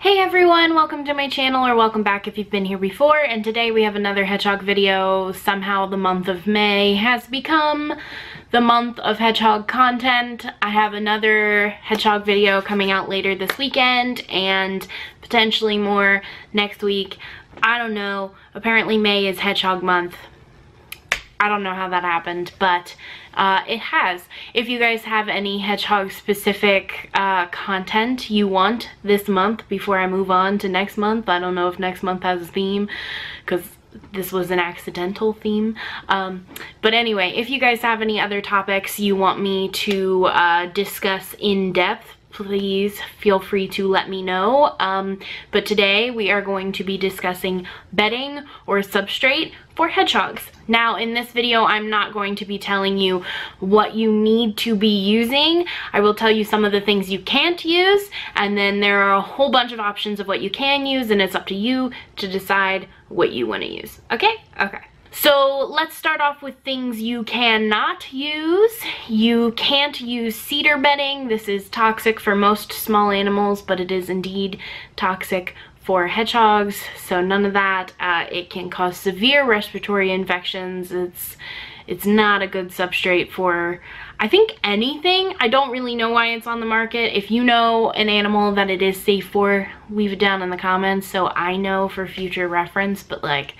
Hey everyone, welcome to my channel or welcome back if you've been here before and today we have another hedgehog video. Somehow the month of May has become the month of hedgehog content. I have another hedgehog video coming out later this weekend and potentially more next week. I don't know. Apparently May is hedgehog month. I don't know how that happened, but uh, it has. If you guys have any hedgehog specific uh, content you want this month before I move on to next month, I don't know if next month has a theme because this was an accidental theme. Um, but anyway, if you guys have any other topics you want me to uh, discuss in depth, please feel free to let me know. Um, but today we are going to be discussing bedding or substrate for hedgehogs. Now in this video I'm not going to be telling you what you need to be using. I will tell you some of the things you can't use and then there are a whole bunch of options of what you can use and it's up to you to decide what you want to use. Okay? Okay. So let's start off with things you cannot use. You can't use cedar bedding. This is toxic for most small animals, but it is indeed toxic for hedgehogs. So none of that. Uh, it can cause severe respiratory infections. It's it's not a good substrate for, I think, anything. I don't really know why it's on the market. If you know an animal that it is safe for, leave it down in the comments so I know for future reference. But like,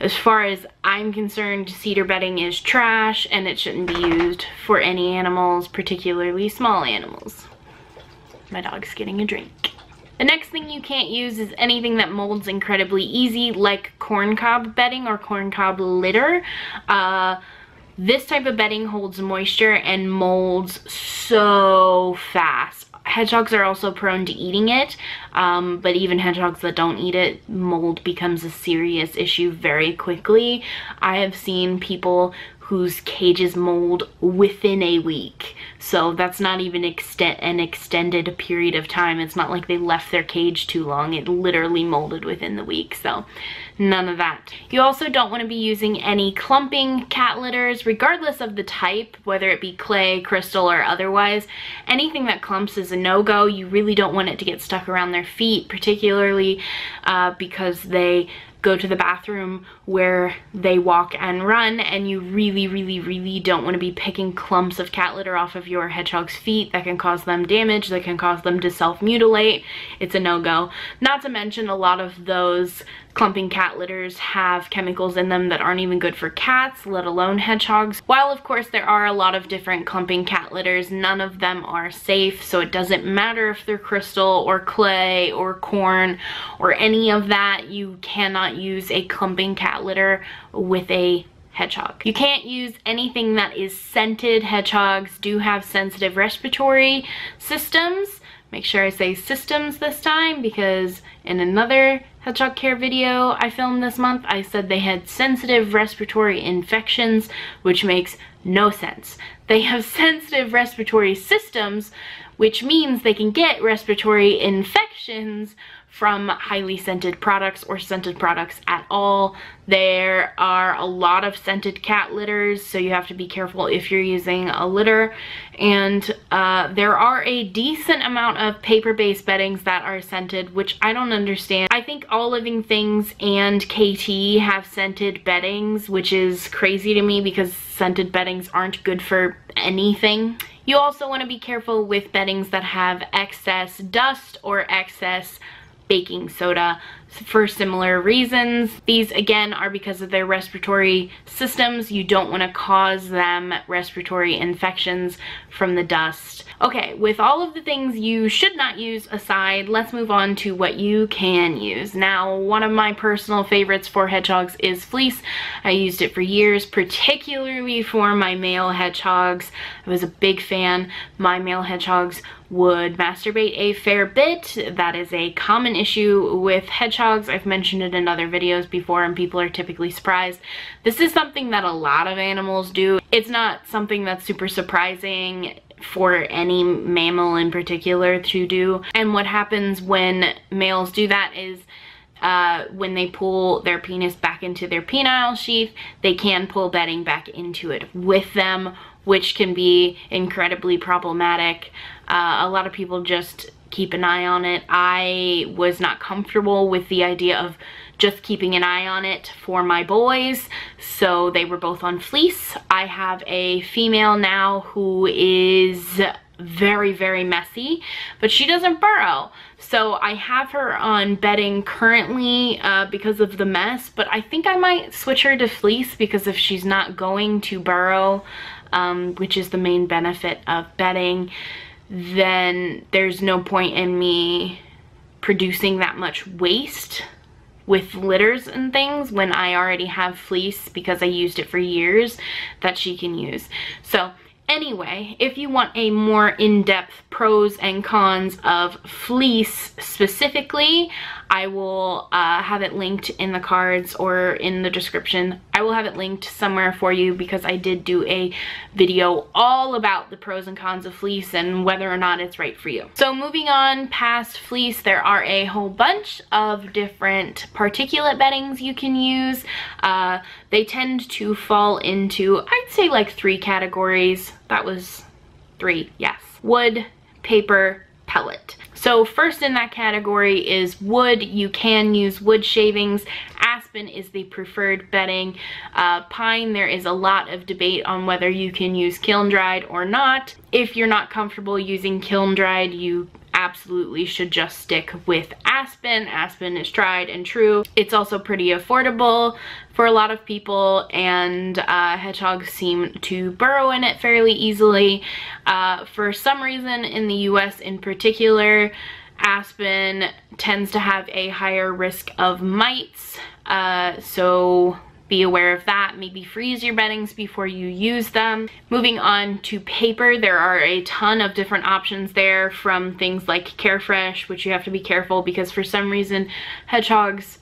as far as I'm concerned, cedar bedding is trash and it shouldn't be used for any animals, particularly small animals. My dog's getting a drink. The next thing you can't use is anything that molds incredibly easy, like corncob bedding or corncob litter. Uh, this type of bedding holds moisture and molds so fast hedgehogs are also prone to eating it, um, but even hedgehogs that don't eat it, mold becomes a serious issue very quickly. I have seen people whose cages mold within a week. So that's not even extent an extended period of time. It's not like they left their cage too long. It literally molded within the week. So none of that. You also don't want to be using any clumping cat litters, regardless of the type, whether it be clay, crystal, or otherwise. Anything that clumps is a no-go. You really don't want it to get stuck around their feet, particularly uh, because they go to the bathroom where they walk and run and you really, really, really don't want to be picking clumps of cat litter off of your hedgehog's feet. That can cause them damage, that can cause them to self-mutilate. It's a no-go. Not to mention a lot of those clumping cat litters have chemicals in them that aren't even good for cats, let alone hedgehogs. While of course there are a lot of different clumping cat litters, none of them are safe, so it doesn't matter if they're crystal or clay or corn or any of that. You cannot use a clumping cat litter with a hedgehog. You can't use anything that is scented. Hedgehogs do have sensitive respiratory systems. Make sure I say systems this time because in another hedgehog care video I filmed this month, I said they had sensitive respiratory infections, which makes no sense. They have sensitive respiratory systems, which means they can get respiratory infections from highly scented products or scented products at all. There are a lot of scented cat litters, so you have to be careful if you're using a litter. And uh, there are a decent amount of paper-based beddings that are scented, which I don't understand. I think All Living Things and Kaytee have scented beddings, which is crazy to me because scented beddings aren't good for anything. You also want to be careful with beddings that have excess dust or excess baking soda for similar reasons. These again are because of their respiratory systems. You don't want to cause them respiratory infections from the dust. Okay, with all of the things you should not use aside, let's move on to what you can use. Now, one of my personal favorites for hedgehogs is fleece. I used it for years, particularly for my male hedgehogs. I was a big fan. My male hedgehogs would masturbate a fair bit. That is a common issue with hedgehogs. I've mentioned it in other videos before and people are typically surprised. This is something that a lot of animals do. It's not something that's super surprising for any mammal in particular to do. And what happens when males do that is uh, when they pull their penis back into their penile sheath, they can pull bedding back into it with them which can be incredibly problematic. Uh, a lot of people just keep an eye on it. I was not comfortable with the idea of just keeping an eye on it for my boys. So they were both on fleece. I have a female now who is very, very messy, but she doesn't burrow. So I have her on bedding currently uh, because of the mess, but I think I might switch her to fleece because if she's not going to burrow, um, which is the main benefit of bedding, then there's no point in me producing that much waste with litters and things when I already have fleece because I used it for years that she can use. So Anyway, if you want a more in-depth pros and cons of fleece specifically, I will uh, have it linked in the cards or in the description. I will have it linked somewhere for you because I did do a video all about the pros and cons of fleece and whether or not it's right for you. So moving on past fleece, there are a whole bunch of different particulate beddings you can use. Uh, they tend to fall into, I'd say like three categories. That was three, yes. Wood, paper, pellet. So first in that category is wood. You can use wood shavings. Aspen is the preferred bedding. Uh, pine, there is a lot of debate on whether you can use kiln dried or not. If you're not comfortable using kiln dried, you absolutely should just stick with Aspen. Aspen is tried and true. It's also pretty affordable for a lot of people and uh, hedgehogs seem to burrow in it fairly easily. Uh, for some reason in the US in particular, Aspen tends to have a higher risk of mites, uh, so be aware of that. Maybe freeze your beddings before you use them. Moving on to paper, there are a ton of different options there from things like Carefresh, which you have to be careful because for some reason hedgehogs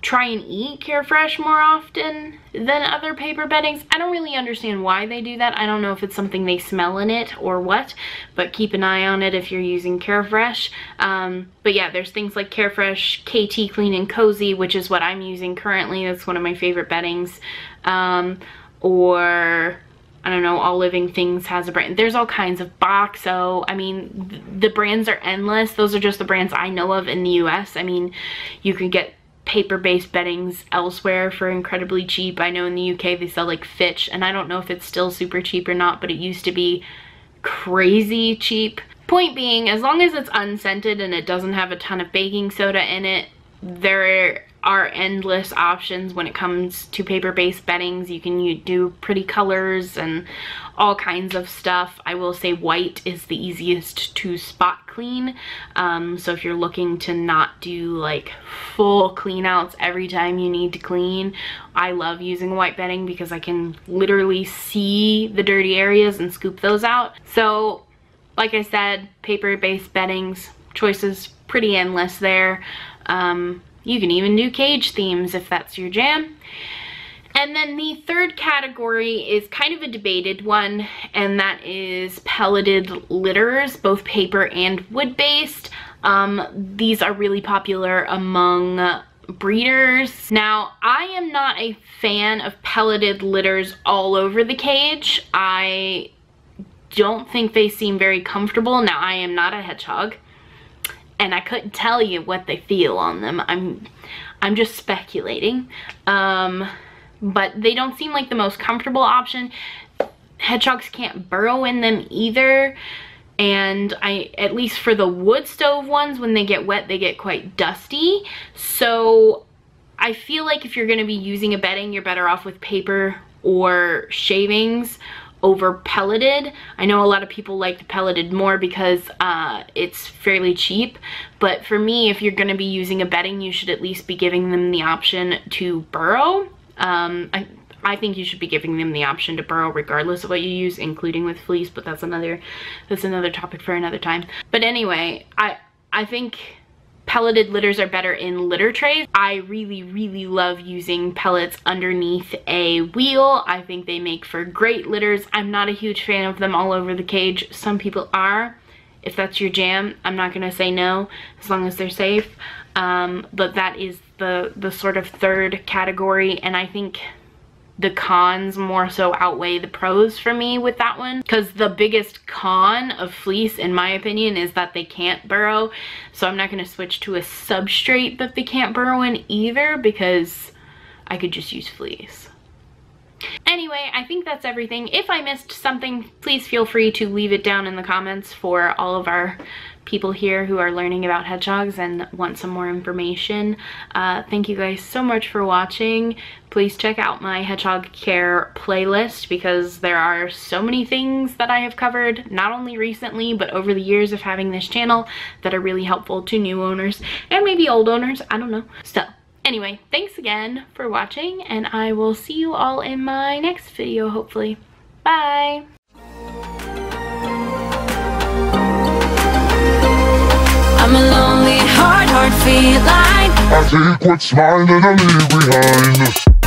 try and eat Carefresh more often than other paper beddings. I don't really understand why they do that. I don't know if it's something they smell in it or what, but keep an eye on it if you're using Carefresh. Um, but yeah, there's things like Carefresh, Kaytee Clean and Cozy, which is what I'm using currently. That's one of my favorite beddings. Um, or I don't know, All Living Things has a brand. There's all kinds of Boxo. I mean, the brands are endless. Those are just the brands I know of in the US. I mean, you can get paper-based beddings elsewhere for incredibly cheap. I know in the UK they sell like Fitch and I don't know if it's still super cheap or not, but it used to be crazy cheap. Point being, as long as it's unscented and it doesn't have a ton of baking soda in it, there are endless options when it comes to paper-based beddings. You can do pretty colors and all kinds of stuff. I will say white is the easiest to spot clean. Um, so if you're looking to not do like full clean outs every time you need to clean, I love using white bedding because I can literally see the dirty areas and scoop those out. So like I said, paper-based beddings, choices pretty endless there. Um, you can even do cage themes if that's your jam. And then the third category is kind of a debated one, and that is pelleted litters, both paper and wood-based. Um, these are really popular among breeders. Now, I am not a fan of pelleted litters all over the cage. I don't think they seem very comfortable. Now, I am not a hedgehog and I couldn't tell you what they feel on them. I'm I'm just speculating. Um, but they don't seem like the most comfortable option. Hedgehogs can't burrow in them either. And I, at least for the wood stove ones, when they get wet, they get quite dusty. So I feel like if you're gonna be using a bedding, you're better off with paper or shavings over pelleted. I know a lot of people like the pelleted more because uh, it's fairly cheap, but for me, if you're gonna be using a bedding, you should at least be giving them the option to burrow. Um, I, I think you should be giving them the option to burrow regardless of what you use, including with fleece, but that's another, that's another topic for another time. But anyway, I, I think pelleted litters are better in litter trays. I really, really love using pellets underneath a wheel. I think they make for great litters. I'm not a huge fan of them all over the cage. Some people are. If that's your jam, I'm not gonna say no, as long as they're safe. Um, but that is the, the sort of third category, and I think the cons more so outweigh the pros for me with that one because the biggest con of fleece in my opinion is that they can't burrow so I'm not going to switch to a substrate that they can't burrow in either because I could just use fleece. Anyway, I think that's everything. If I missed something, please feel free to leave it down in the comments for all of our people here who are learning about hedgehogs and want some more information. Uh, thank you guys so much for watching. Please check out my hedgehog care playlist because there are so many things that I have covered, not only recently, but over the years of having this channel that are really helpful to new owners and maybe old owners, I don't know. So anyway, thanks again for watching and I will see you all in my next video, hopefully. Bye! I'm a lonely heart, heart feline I take what's mine and I leave behind